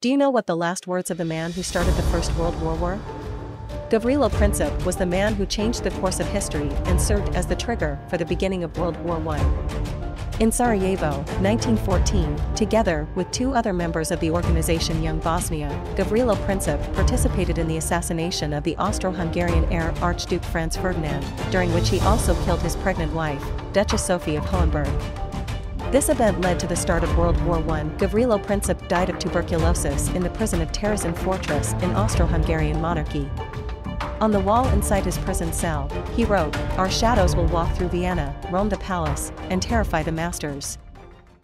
Do you know what the last words of the man who started the First World War were? Gavrilo Princip was the man who changed the course of history and served as the trigger for the beginning of World War I. In Sarajevo, 1914, together with two other members of the organization Young Bosnia, Gavrilo Princip participated in the assassination of the Austro-Hungarian heir Archduke Franz Ferdinand, during which he also killed his pregnant wife, Duchess Sophie of Hohenberg. This event led to the start of World War I. Gavrilo Princip died of tuberculosis in the prison of Terezin Fortress in Austro-Hungarian monarchy. On the wall inside his prison cell, he wrote, Our shadows will walk through Vienna, roam the palace, and terrify the masters.